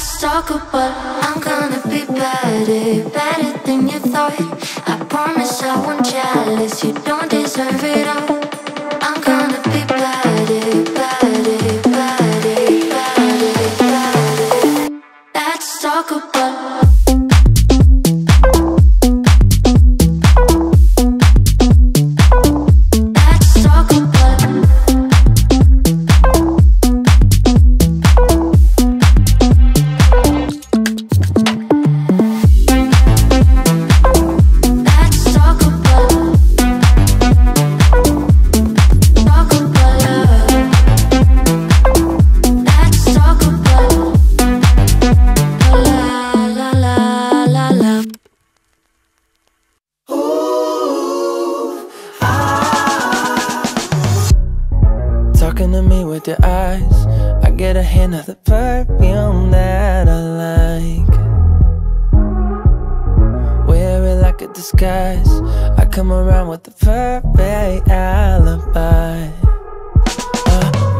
stalker, but I'm gonna be better, better than you thought. I promise I won't jealous. You don't deserve it all. I'm gonna be better, better, better, better, better. Let's talk about. hint of the perfume that I like. Wear it like a disguise. I come around with the perfect alibi.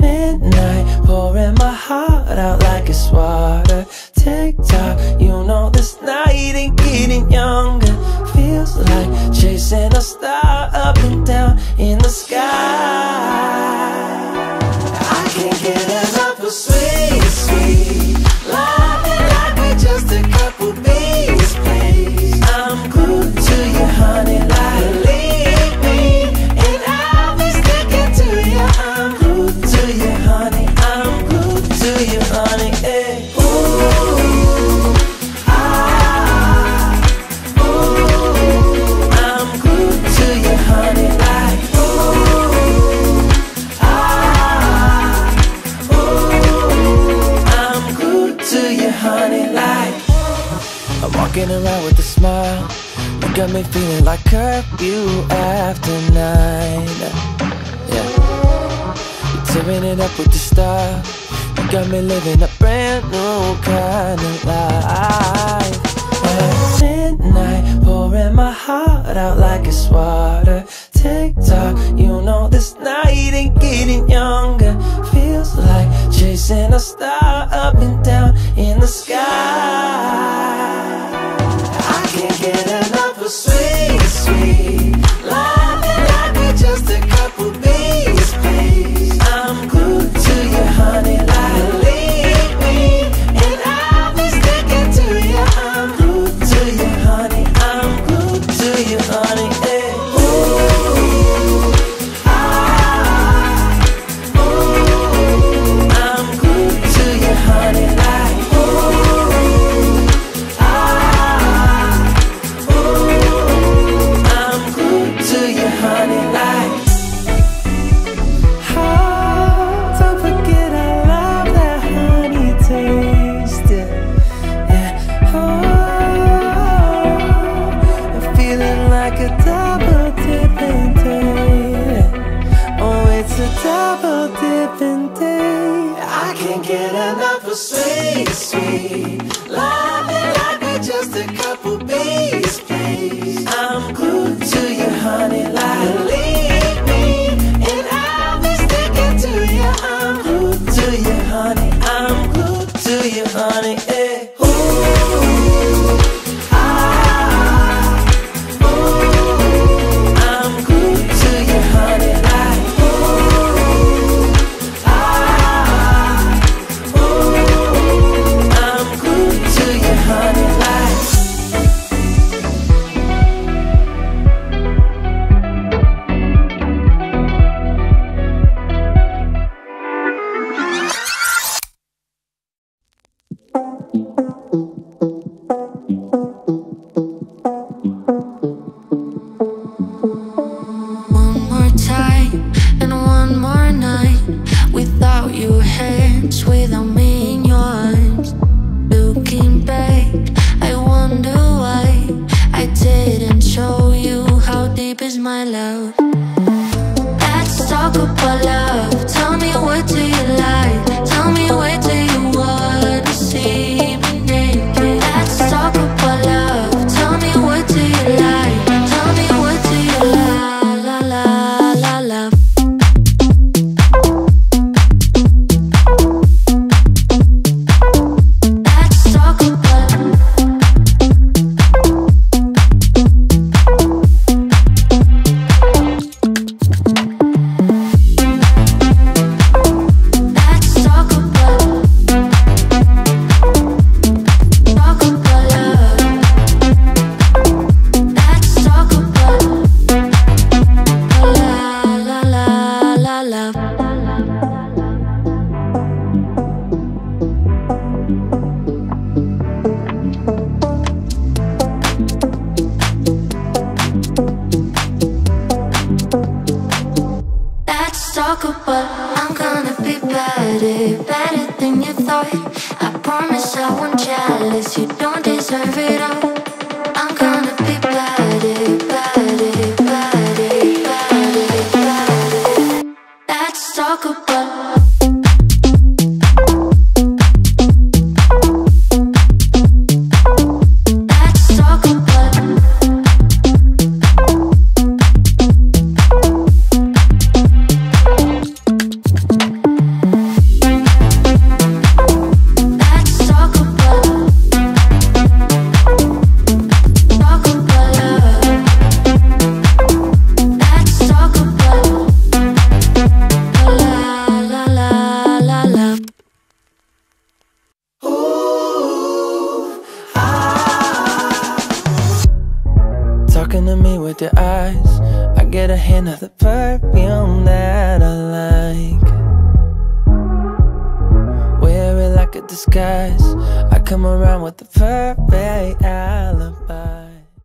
Midnight, pouring my heart out like it's water. Tick tock, you know this night ain't getting younger. Feels like chasing a star up and down in got me feeling like curfew after nine. Yeah. You're tearing it up with the star You got me living a brand new kind of life. At midnight, pouring my heart out like it's water. Tick tock, you know this night ain't getting younger. Feels like chasing a star up and down in the sky. day. I can't get enough of sweet, sweet love. Deserve it all. Talking to me with your eyes. I get a hint of the perfume that I like. Wear it like a disguise. I come around with the perfect alibi